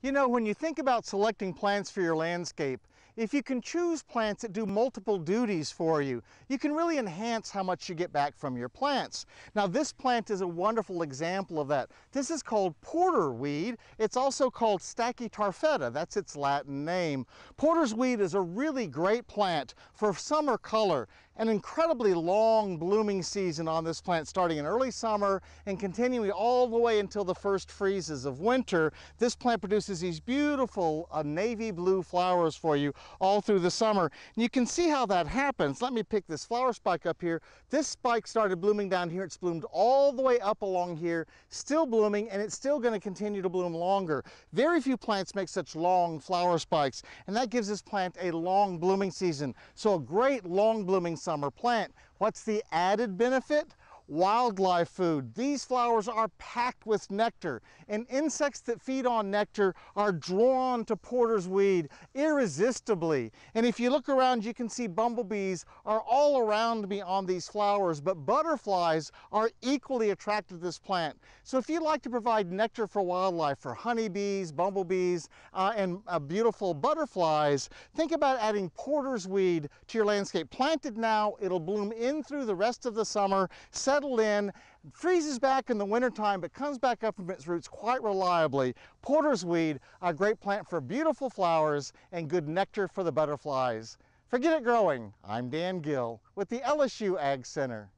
You know, when you think about selecting plants for your landscape, if you can choose plants that do multiple duties for you, you can really enhance how much you get back from your plants. Now this plant is a wonderful example of that. This is called porter weed. It's also called Stachytarpheta, that's its Latin name. Porter's weed is a really great plant for summer color. An incredibly long blooming season on this plant starting in early summer and continuing all the way until the first freezes of winter. This plant produces these beautiful uh, navy blue flowers for you all through the summer. And you can see how that happens. Let me pick this flower spike up here. This spike started blooming down here. It's bloomed all the way up along here, still blooming, and it's still going to continue to bloom longer. Very few plants make such long flower spikes, and that gives this plant a long blooming season. So a great long blooming summer plant. What's the added benefit? Wildlife food. These flowers are packed with nectar, and insects that feed on nectar are drawn to porter's weed irresistibly. And if you look around, you can see bumblebees are all around me on these flowers, but butterflies are equally attracted to this plant. So if you'd like to provide nectar for wildlife, for honeybees, bumblebees, uh, and uh, beautiful butterflies, think about adding porter's weed to your landscape. Planted now, it'll bloom in through the rest of the summer, settled in, freezes back in the wintertime, but comes back up from its roots quite reliably. Porter's weed, a great plant for beautiful flowers and good nectar for the butterflies. For Get It Growing. I'm Dan Gill with the LSU AgCenter.